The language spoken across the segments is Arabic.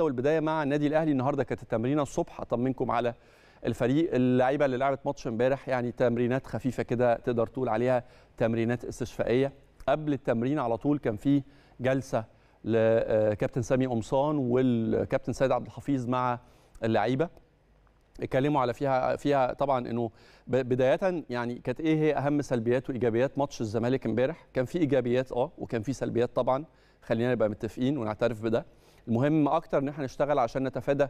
النهارده والبداية مع النادي الأهلي. النهارده كانت التمرينة الصبح. اطمنكم على الفريق. اللعيبة اللي لعبت ماتش امبارح يعني تمرينات خفيفة كده تقدر تقول عليها تمرينات استشفائية. قبل التمرين على طول كان في جلسة لكابتن سامي قمصان والكابتن سيد عبد الحفيظ مع اللعيبة. اتكلموا على فيها فيها طبعا إنه بداية يعني كانت إيه هي أهم سلبيات وإيجابيات ماتش الزمالك امبارح؟ كان في إيجابيات آه وكان في سلبيات طبعا. خلينا نبقى متفقين ونعترف بده. المهم أكتر إن إحنا نشتغل عشان نتفادى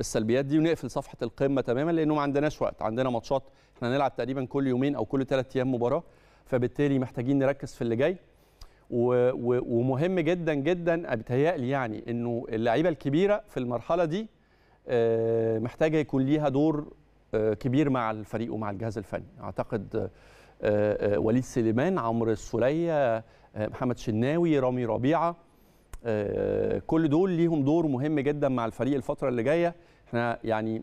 السلبيات دي ونقفل صفحة القمة تماما لأنه ما عندناش وقت عندنا ماتشات إحنا هنلعب تقريبا كل يومين أو كل ثلاث أيام مباراة فبالتالي محتاجين نركز في اللي جاي. ومهم جدا جدا بيتهيألي يعني إنه اللعيبة الكبيرة في المرحلة دي محتاجة يكون ليها دور كبير مع الفريق ومع الجهاز الفني. أعتقد وليد سليمان عمرو السولية محمد شناوي رامي ربيعة كل دول ليهم دور مهم جدا مع الفريق الفترة اللي جاية. إحنا يعني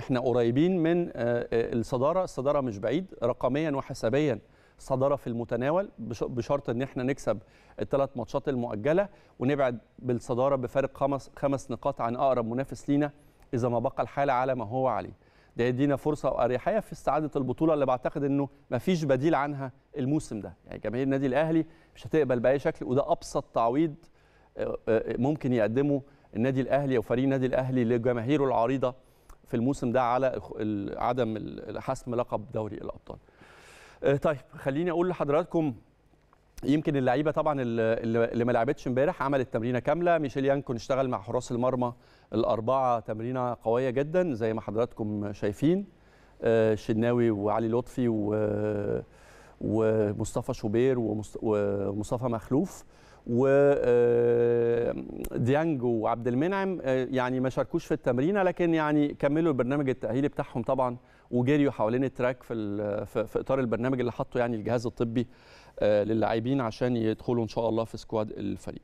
إحنا قريبين من الصدارة. الصدارة مش بعيد. رقميا وحسابيا صدارة في المتناول بشرط إن إحنا نكسب الثلاث ماتشات المؤجلة ونبعد بالصدارة بفارق خمس خمس نقاط عن أقرب منافس لينا إذا ما بقى الحال على ما هو عليه. ده يدينا فرصة واريحيه في استعادة البطولة اللي بعتقد إنه ما فيش بديل عنها الموسم ده. يعني جماهير النادي الأهلي مش هتقبل بأي شكل وده أبسط تعويض ممكن يقدمه النادي الأهلي أو فريق النادي الأهلي لجماهيره العريضة في الموسم ده على عدم حسم لقب دوري الأبطال. طيب خليني أقول لحضراتكم يمكن اللعيبة طبعا اللي ما لعبتش امبارح عملت تمرينة كاملة. ميشيل يانكون اشتغل مع حراس المرمى الأربعة تمرينة قوية جدا زي ما حضراتكم شايفين. شناوي وعلي لطفي ومصطفى شوبير ومصطفى مخلوف وديانج وعبد المنعم يعني ما شاركوش في التمرينه لكن يعني كملوا البرنامج التأهيلي بتاعهم طبعا وجريوا حوالين ال track في في إطار البرنامج اللي حطه يعني الجهاز الطبي للاعبين عشان يدخلوا إن شاء الله في squad الفريق.